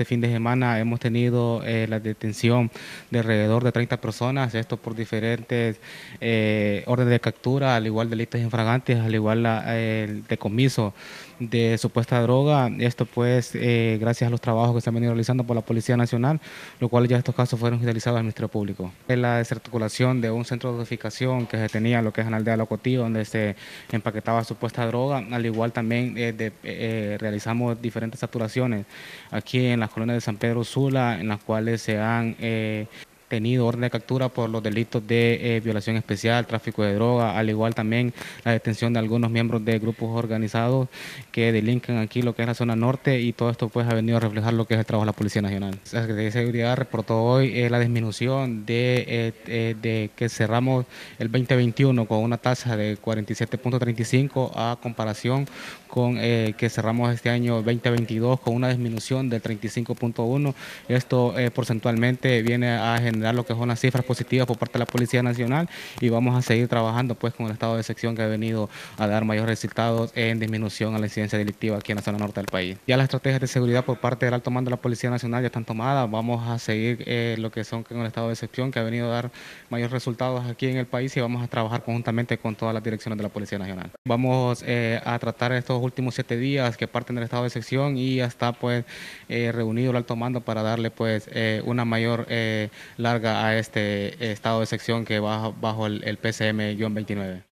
Este fin de semana hemos tenido eh, la detención de alrededor de 30 personas, esto por diferentes eh, órdenes de captura, al igual delitos infragantes, al igual el decomiso de supuesta droga. Esto pues eh, gracias a los trabajos que se han venido realizando por la Policía Nacional, lo cual ya estos casos fueron realizados al Ministerio Público. La desarticulación de un centro de dosificación que se tenía lo que es en la aldea Locotí, donde se empaquetaba supuesta droga, al igual también de, realizamos diferentes saturaciones aquí en las colonias de San Pedro Sula, en las cuales se han eh, tenido orden de captura por los delitos de eh, violación especial, tráfico de droga, al igual también la detención de algunos miembros de grupos organizados que delinquen aquí lo que es la zona norte y todo esto pues ha venido a reflejar lo que es el trabajo de la Policía Nacional. La Secretaría de Seguridad reportó hoy eh, la disminución de, de que cerramos el 2021 con una tasa de 47.35 a comparación con que cerramos este año 2022 con una disminución del 35.1. Esto porcentualmente viene a generar dar lo que son las cifras positivas por parte de la Policía Nacional y vamos a seguir trabajando pues con el estado de sección que ha venido a dar mayores resultados en disminución a la incidencia delictiva aquí en la zona norte del país. Ya las estrategias de seguridad por parte del alto mando de la Policía Nacional ya están tomadas, vamos a seguir eh, lo que son con el estado de sección que ha venido a dar mayores resultados aquí en el país y vamos a trabajar conjuntamente con todas las direcciones de la Policía Nacional. Vamos eh, a tratar estos últimos siete días que parten del estado de sección y ya está pues eh, reunido el alto mando para darle pues una mayor larga a este estado de sección que va bajo el, el PCM-29.